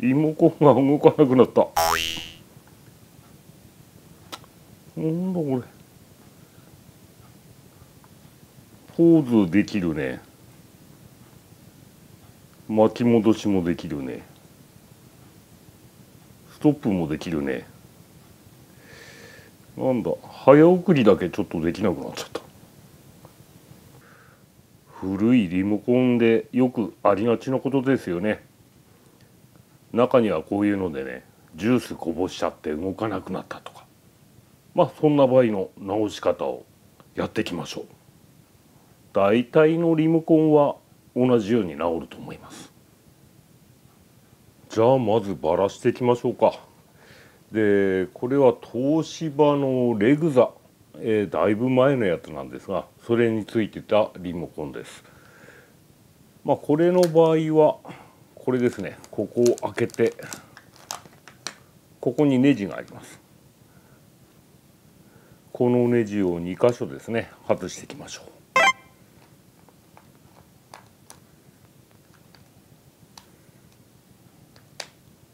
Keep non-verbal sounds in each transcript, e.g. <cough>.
リモコンが動かなくなった。なんだこれ。ポーズできるね。巻き戻しもできるね。ストップもできるね。なんだ。早送りだけちょっとできなくなっちゃった。古いリモコンでよくありがちなことですよね。中にはこういうのでねジュースこぼしちゃって動かなくなったとか。まあそんな場合の直し方をやっていきましょう。大体のリモコンは同じように治ると思います。じゃあまずバラしていきましょうか。でこれは東芝のレグザ、えー、だいぶ前のやつなんですがそれについてたリモコンです。まあこれの場合はこれですね。ここを開けてここにネジがあります。このネジを2箇所ですね外していきましょ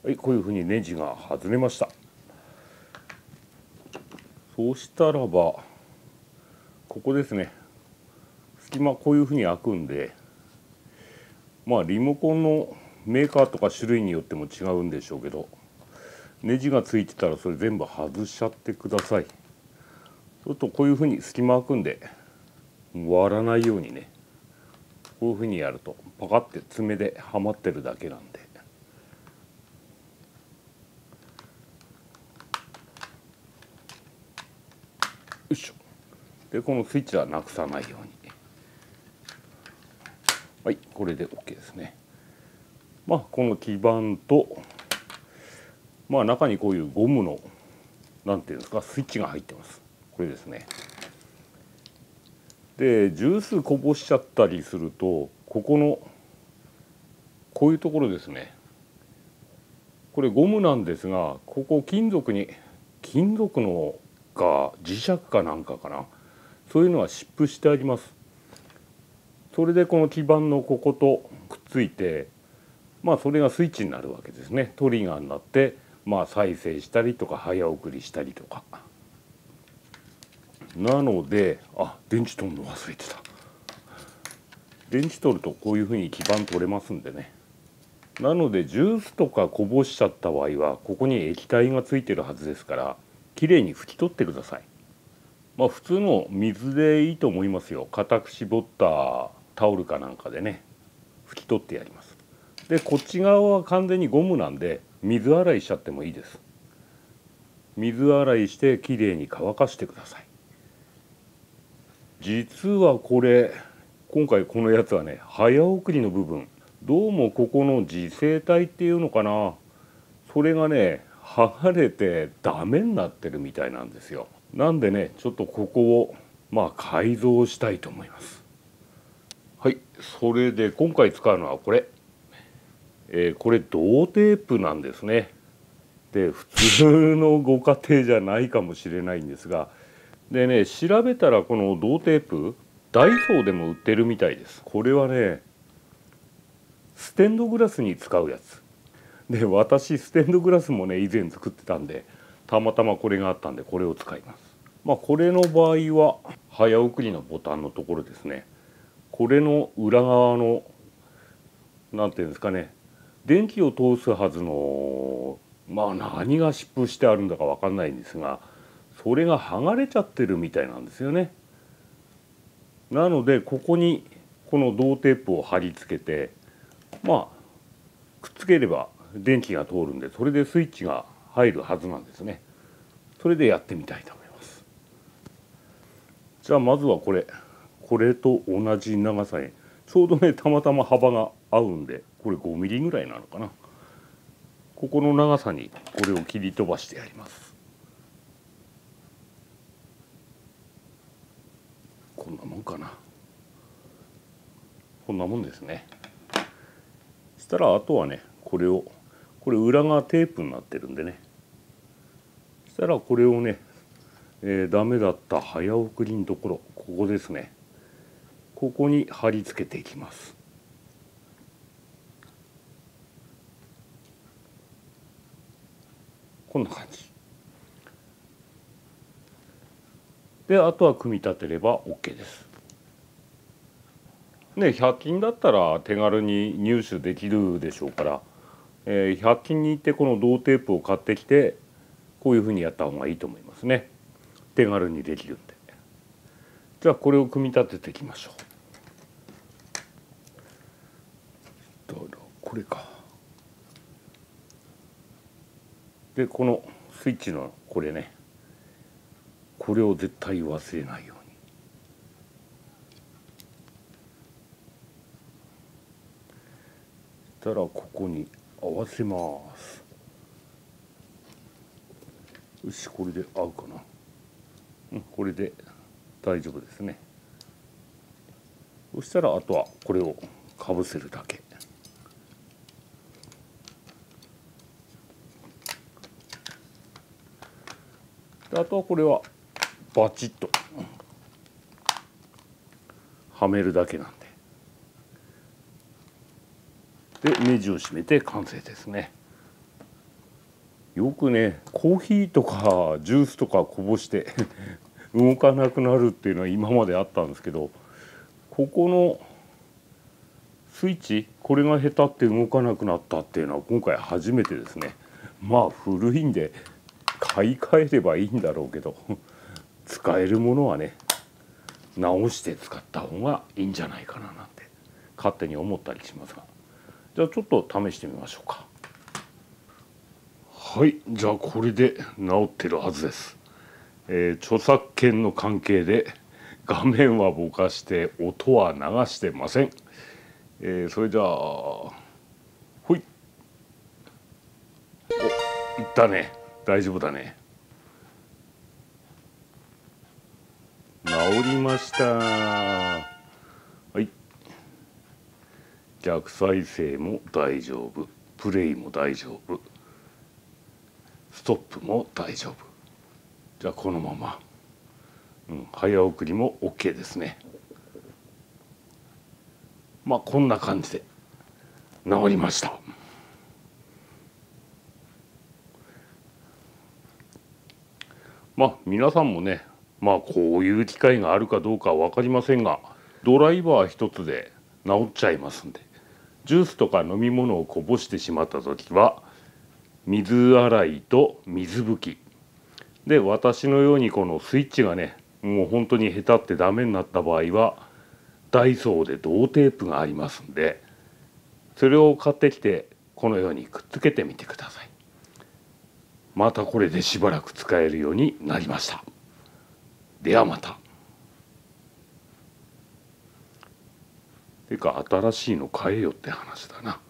う。はいこういうふうにネジが外れました。そうしたらばここですね。隙間こういうふうに開くんでまあリモコンのメーカーとか種類によっても違うんでしょうけどネジがついてたらそれ全部外しちゃってください。そうするとこういうふうに隙間開くんで割らないようにね。こういうふうにやるとパカって爪ではまってるだけなんで。よいしょ。でこのスイッチはなくさないように。はいこれで OK ですね。まあこの基板とまあ中にこういうゴムのなんていうんですかスイッチが入ってます。これですね。でジュースこぼしちゃったりするとここのこういうところですね。これゴムなんですがここ金属に金属のか磁石かなんかかな。そういうのは湿布してあります。それでこの基板のこことくっついてまあそれがスイッチになるわけですねトリガーになってまあ再生したりとか早送りしたりとかなのであ電池取るの忘れてた電池取るとこういうふうに基板取れますんでねなのでジュースとかこぼしちゃった場合はここに液体がついてるはずですからきれいに拭き取ってください。まあ普通の水でいいと思いますよ。固く絞ったタオルかなんかでね拭き取ってやります。でこっち側は完全にゴムなんで水洗いしちゃってもいいです。水洗いしてきれいに乾かしてください。実はこれ今回このやつはね早送りの部分。どうもここの磁性体っていうのかな。それがね剥がれてダメになってるみたいなんですよ。なんでねちょっとここをまあ改造したいと思います。はいそれで今回使うのはこれ、えー、これ銅テープなんですね。で普通のご家庭じゃないかもしれないんですが。でね調べたらこの銅テープダイソーでも売ってるみたいです。これはねステンドグラスに使うやつ。で私ステンドグラスもね以前作ってたんでたまたまこれがあったんでこれを使います。まあ、これの場合は早送りのボタンのところですね。これの裏側の何て言うんですかね電気を通すはずのまあ何が湿布してあるんだか分かんないんですがそれが剥がれちゃってるみたいなんですよね。なのでここにこの銅テープを貼り付けてまあくっつければ電気が通るんでそれでスイッチが入るはずなんですね。それでやってみたいと思います。じゃあまずはこれ。これと同じ長さに。ちょうどねたまたま幅が合うんで。これ5ミリぐらいなのかな。ここの長さにこれを切り飛ばしてやります。こんなもんかな。こんなもんですね。したらあとはねこれをこれ裏側テープになってるんでね。そしたらこれをね、えー、ダメだった早送りのところここですね。ここに貼り付けていきます。こんな感じ。であとは組み立てれば OK です。ね100均だったら手軽に入手できるでしょうから、えー、100均に行ってこの銅テープを買ってきてこういうふうにやった方がいいと思いますね。手軽にできるんで。じゃあこれを組み立てていきましょう。これか。でこのスイッチのこれねこれを絶対忘れないように。したらここに合わせます。よしこれで合うかな。うんこれで大丈夫ですね。そしたらあとはこれをかぶせるだけ。あとはこれはバチッとはめるだけなんで。でネジを締めて完成ですね。よくねコーヒーとかジュースとかこぼして <laughs> 動かなくなるっていうのは今まであったんですけどここのスイッチこれが下手って動かなくなったっていうのは今回初めてですね。まあ古いんで買い替えればいいんだろうけど <laughs> 使えるものはね直して使った方がいいんじゃないかななんて勝手に思ったりしますが。じゃあちょっと試してみましょうか。はいじゃあこれで直ってるはずです、えー、著作権の関係で画面はぼかして音は流してません、えー、それじゃあほい。おいったね。大丈夫だね。治りました。はい。逆再生も大丈夫。プレイも大丈夫。ストップも大丈夫。じゃあこのまま、うん、早送りも OK ですね。まあこんな感じで治りました。まあ皆さんもねまあこういう機会があるかどうかは分かりませんがドライバー一つで治っちゃいますんでジュースとか飲み物をこぼしてしまった時は水洗いと水拭きで私のようにこのスイッチがねもう本当に下手ってダメになった場合はダイソーで銅テープがありますんでそれを買ってきてこのようにくっつけてみてください。またこれでしばらく使えるようになりましたではまたていうか新しいの変えよって話だな。